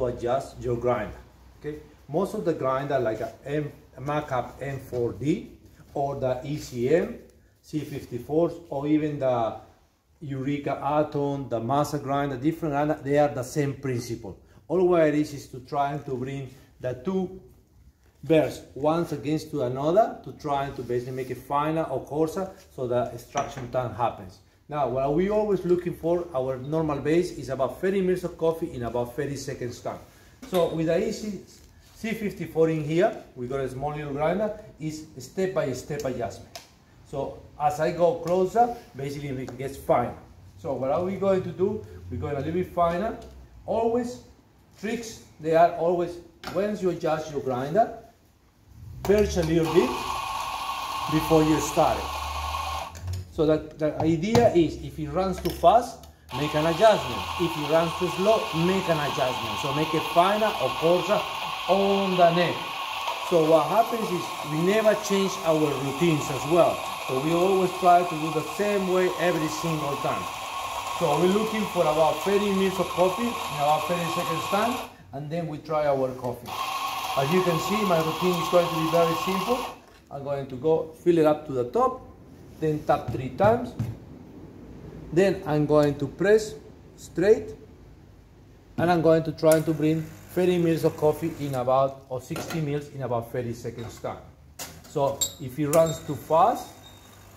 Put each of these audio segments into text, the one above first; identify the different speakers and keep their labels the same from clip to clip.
Speaker 1: to adjust your grinder. Okay, most of the grinder like a M, Macap M4D or the ECM C54s or even the Eureka Atom, the Mazzer grinder, different grinder, they are the same principle. All what it is is to try to bring the two burrs once against to another to try and to basically make it finer or coarser so the extraction time happens. Now, what we always looking for, our normal base is about 30 mils of coffee in about 30 seconds time. So with the easy C54 in here, we got a small little grinder, is step by step adjustment. So as I go closer, basically it gets finer. So what are we going to do? We're going a little bit finer. Always, tricks, they are always, once you adjust your grinder, purge a little bit before you start it. So that the idea is if it runs too fast, make an adjustment. If it runs too slow, make an adjustment. So make it finer or coarser on the neck. So what happens is we never change our routines as well. So we always try to do the same way every single time. So we're looking for about 30 minutes of coffee in about 30 seconds time, and then we try our coffee. As you can see, my routine is going to be very simple. I'm going to go fill it up to the top, then tap three times. Then I'm going to press straight, and I'm going to try to bring 30 mils of coffee in about, or 60 mils in about 30 seconds time. So if it runs too fast,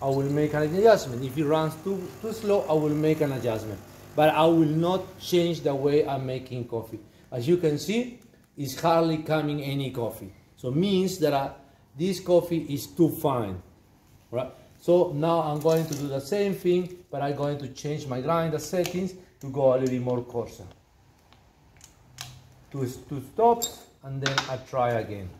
Speaker 1: I will make an adjustment. If it runs too, too slow, I will make an adjustment. But I will not change the way I'm making coffee. As you can see, it's hardly coming any coffee. So means that uh, this coffee is too fine. Right? So now I'm going to do the same thing, but I'm going to change my grinder settings to go a little more coarser. Two, two stops, and then I try again.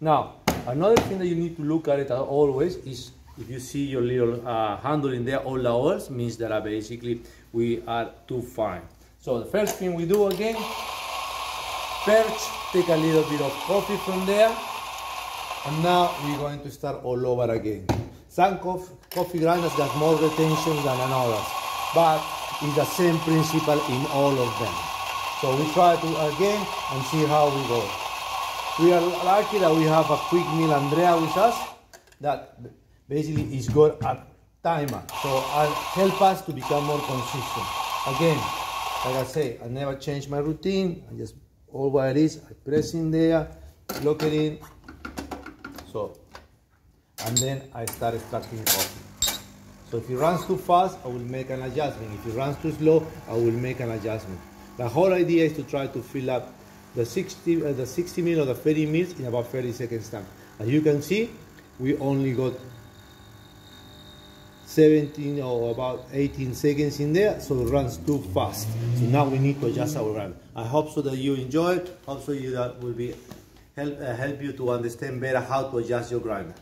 Speaker 1: Now, another thing that you need to look at it always is if you see your little uh, handle in there, all the oils means that basically we are too fine. So the first thing we do again, purge, take a little bit of coffee from there, and now we're going to start all over again. Some coffee, grinders got more retention than others, but it's the same principle in all of them. So we try to again and see how we go. We are lucky that we have a Quick Mill Andreja with us that basically is got a timer. So I'll help us to become more consistent. Again, like I say, I never change my routine. I just all what it is, I press in there, lock it in. So and then I start extracting coffee. So if it runs too fast, I will make an adjustment. If it runs too slow, I will make an adjustment. The whole idea is to try to fill up the 60, uh, the 60 mil or the 30 mils in about 30 seconds time. As you can see, we only got 17 or about 18 seconds in there, so it runs too fast. So now we need to adjust our run. I hope so that you enjoy it. Hope so you that will be help, uh, help you to understand better how to adjust your grinder.